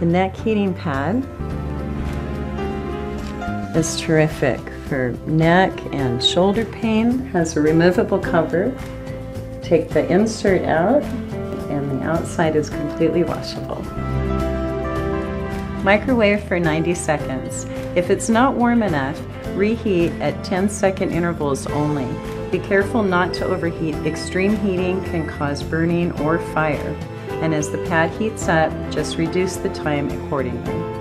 The neck heating pad is terrific for neck and shoulder pain. Has a removable cover. Take the insert out and the outside is completely washable. Microwave for 90 seconds. If it's not warm enough, reheat at 10 second intervals only. Be careful not to overheat. Extreme heating can cause burning or fire and as the pad heats up, just reduce the time accordingly.